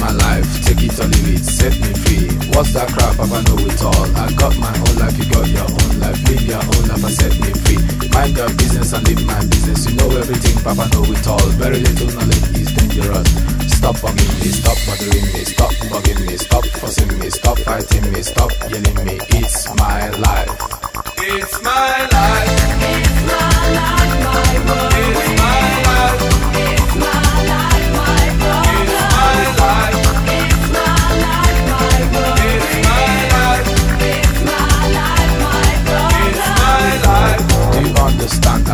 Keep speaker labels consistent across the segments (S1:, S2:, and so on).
S1: My life, take it or leave it, set me free. What's that crap? Papa know it all. I got my own life, you got your own life. Live your own life and set me free. Mind your business and live my business. You know everything, Papa know it all. Very little knowledge is dangerous. Stop bugging me, stop bothering me, stop bugging me, stop fussing me, stop fighting me, stop yelling me. It's my life.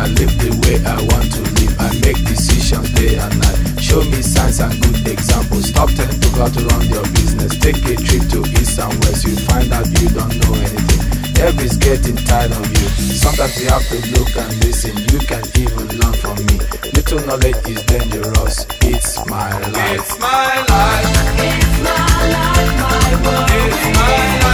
S1: I live the way I want to live. I make decisions day and night. Show me signs and good examples. Stop telling people how to run your business. Take a trip to east and west. You find out you don't know anything. Everybody's getting tired of you. Sometimes you have to look and listen. You can even learn from me. Little knowledge is dangerous. It's my life.
S2: It's my life.
S3: It's my life, my world.
S2: It's my life.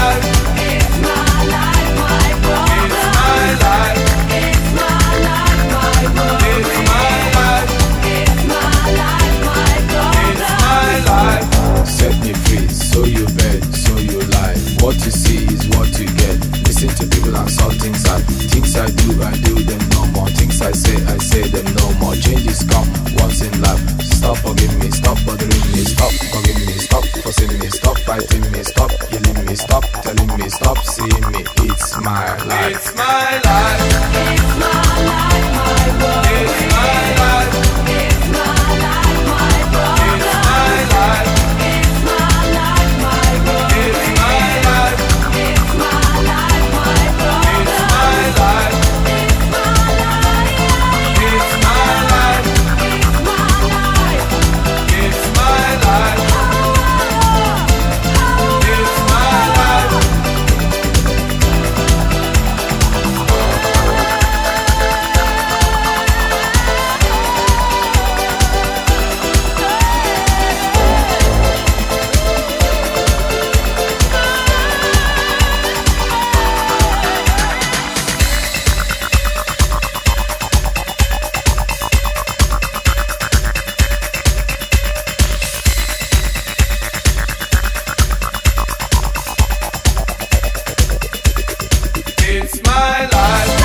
S1: What you see is what you get. Listen to people and saw things I things I do, I do them no more. Things I say, I say them no more. Changes come once in life. Stop bugging me, stop bothering me, stop bugging me, stop fussing me, stop fighting me, stop yelling me, stop telling me, stop seeing me. It's my life.
S2: It's my life.
S3: It's my life.